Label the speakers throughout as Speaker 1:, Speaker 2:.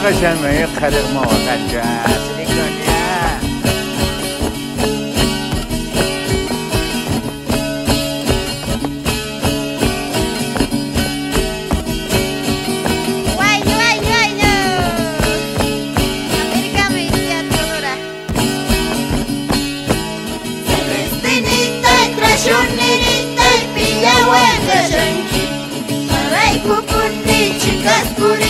Speaker 1: مواقع جمعی خلق مواقع جمعی
Speaker 2: Curitas, curitas.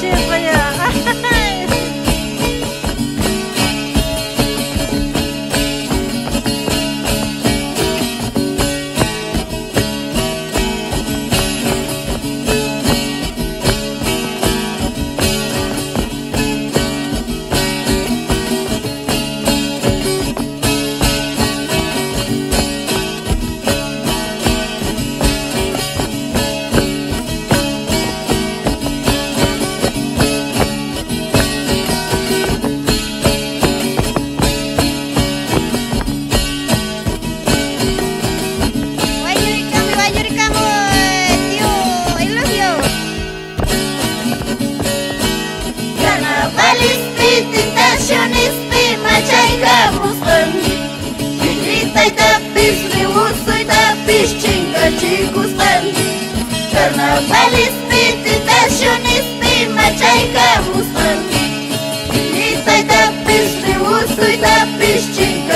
Speaker 2: 谢谢大爷。Dai tapis, riusui tapis, cinkačikų sparni. Karnavalis piti, tašiunis pima, čaika mūsų sparni. Dai tapis, riusui tapis, cinkačikų sparni.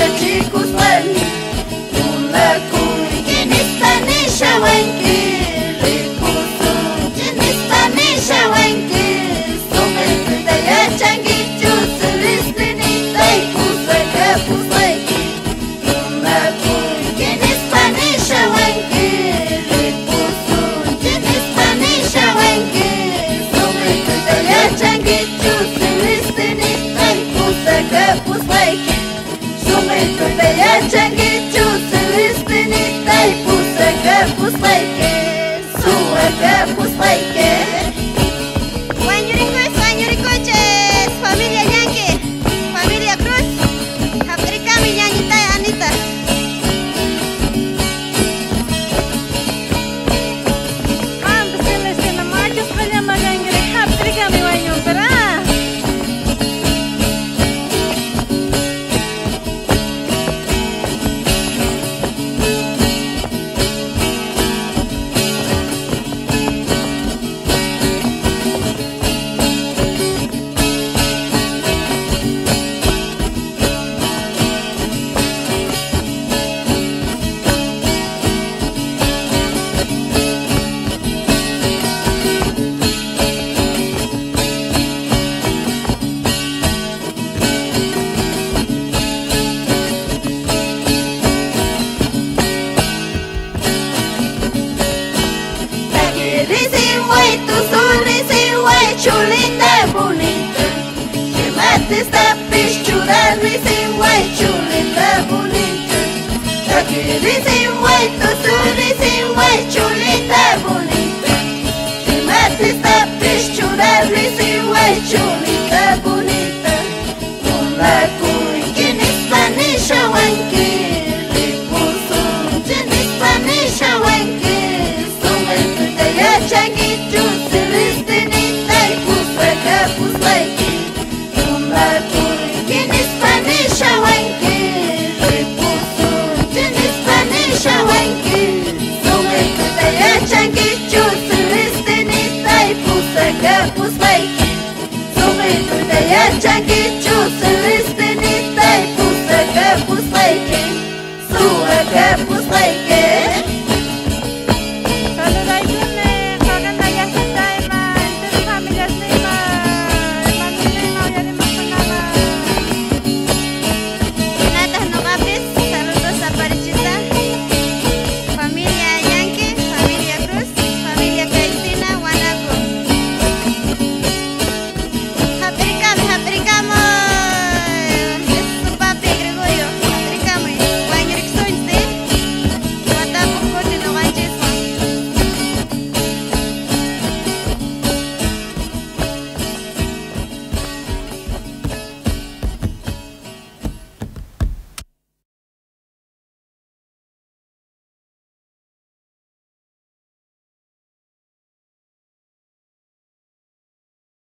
Speaker 2: Este step is true, everything way true, little bonita. Everything way to everything way true, little bonita. Este step is true, everything way true,